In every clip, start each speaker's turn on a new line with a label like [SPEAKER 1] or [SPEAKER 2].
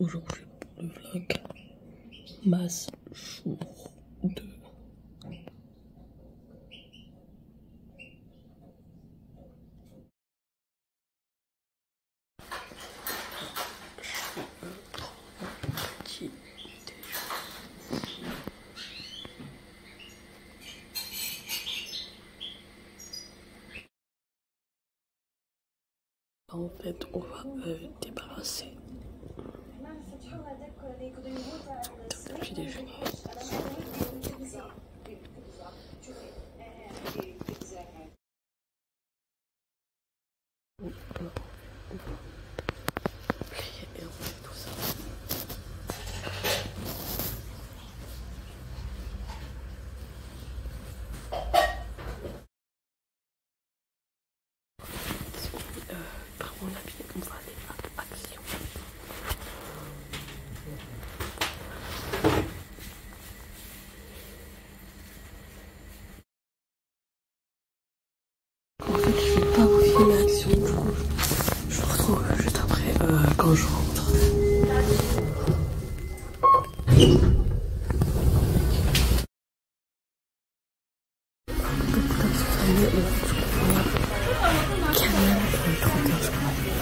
[SPEAKER 1] aujourd'hui pour le vlog. Masse jour 2 En fait, on va euh, débarrasser de petit déjeuner.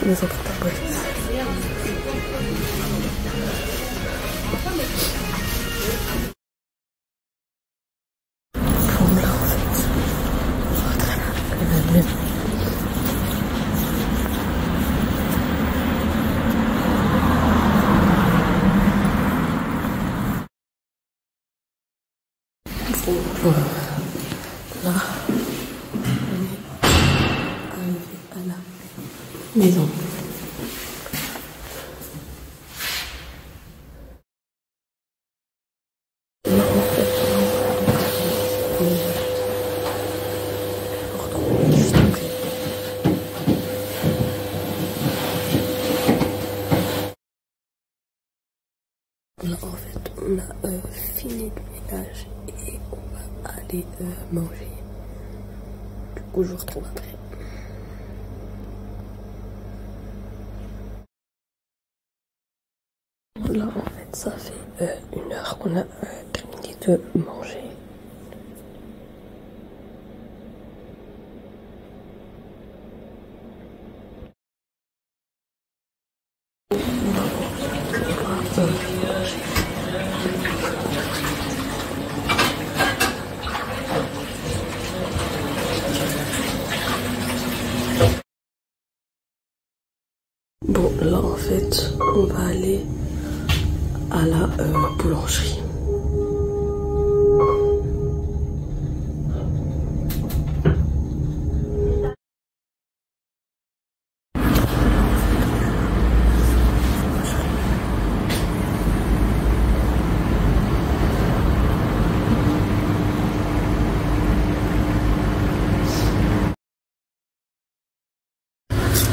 [SPEAKER 1] Les autres tablettes. Comme là en fait. Votre la maison. Bon, euh, là, on est arrivé à la maison. En fait, on a euh, fini le ménage et on va aller euh, manger. Du coup, je vous retrouve après. Là, en fait, ça fait euh, une heure qu'on a euh, terminé de manger. Bon, là en fait, on va aller à la euh, boulangerie.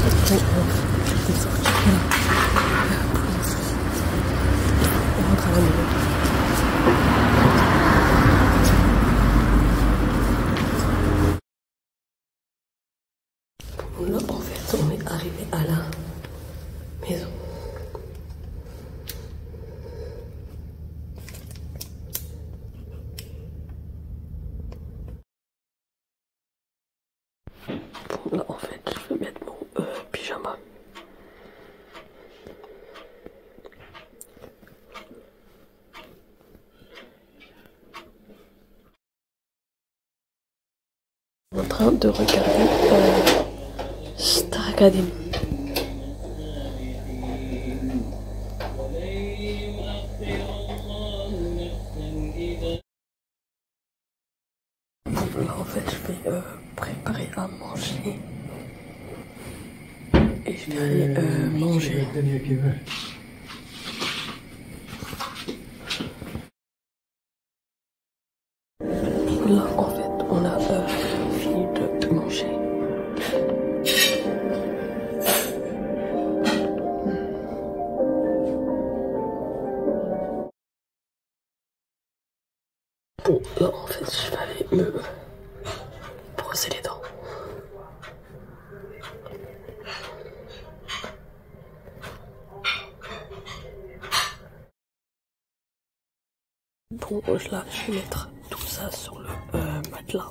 [SPEAKER 1] Après, on va sortir de la boulangerie. On rentre à la maison. Là, en fait, on est arrivé à la maison. Bon, en fait, je vais mettre mon euh, pyjama. en train de regarder euh, Star Academy. Préparer à manger. Et je vais aller euh, manger. Là, en fait, on a euh, fini de manger. Bon, là, en fait, je vais aller me Je vais mettre tout ça sur le euh, matelas.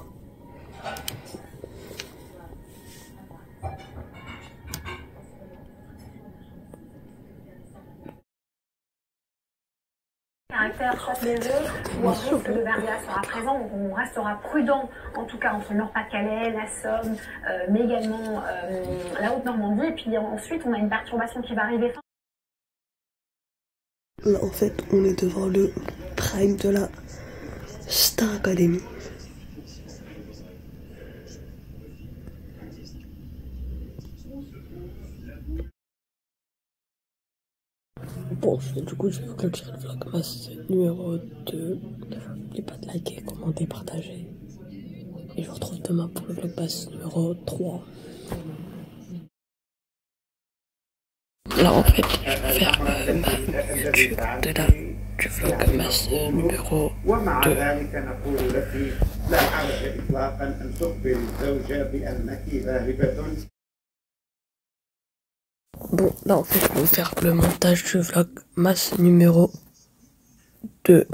[SPEAKER 2] caractère soit les œufs ou risque présent. On restera prudent, en tout cas entre le Nord-Pas-de-Calais, la Somme, euh, mais également euh, la Haute-Normandie. Et puis ensuite, on a une perturbation qui va arriver fin.
[SPEAKER 1] Là, en fait, on est devant le prime de la Star Academy. Bon, du coup, je vais clôturer le vlogmas numéro 2. N'oubliez pas de liker, commenter, partager. Et je vous retrouve demain pour le vlogmas numéro 3. Là en fait, je vais faire euh, ma YouTube de la, du vlog masse numéro 2. Bon, là en fait, je vais faire le montage du vlog masse numéro 2.